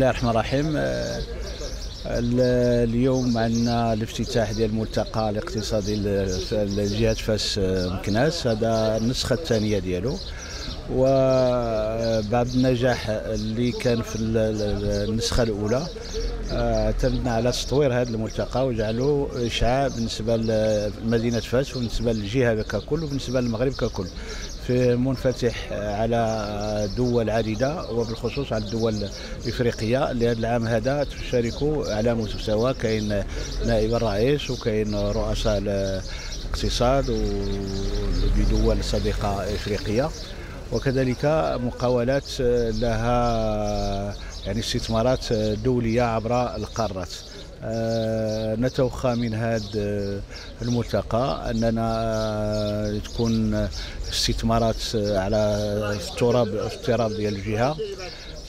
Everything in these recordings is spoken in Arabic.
الله الرحمن الرحيم. آه، ال- اليوم عندنا الافتتاح ديال الملتقى الاقتصادي لجهه فاس آه، مكناس. هذا النسخة الثانية ديالو. وبعد النجاح اللي كان في ال- ال- النسخة الأولى. آه، اعتمدنا على تطوير هذا الملتقى وجعله إشعاع بالنسبة لمدينة فاس وبالنسبة للجهة ككل وبالنسبة للمغرب ككل. في منفتح على دول عديدة وبالخصوص على الدول الإفريقية اللي هذا العام هذا تشاركوا على مستوى كاين نائب الرئيس وكاين رؤساء الاقتصاد بدول صديقه إفريقية. وكذلك مقاولات لها يعني استثمارات دولية عبر القارات. آه، نتوخى من هذا الملتقى أننا آه، تكون استثمارات على التراب التراب ديال الجهة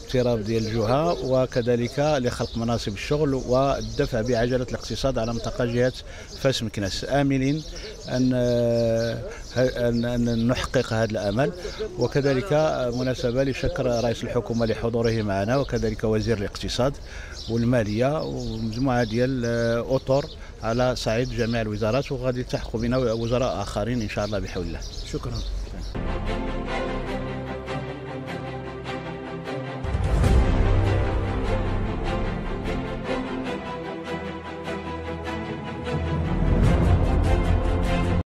اضطراب ديال الجهة وكذلك لخلق مناصب الشغل والدفع بعجلة الاقتصاد على منطقة جهة فاس مكناس. املين أن أن أن نحقق هذا الأمل. وكذلك مناسبة لشكر رئيس الحكومة لحضوره معنا وكذلك وزير الاقتصاد والمالية ومجموعة ديال أطر على صعيد جميع الوزارات. وغادي يلتحقوا بنا وزراء آخرين إن شاء الله بحول الله. شكرا.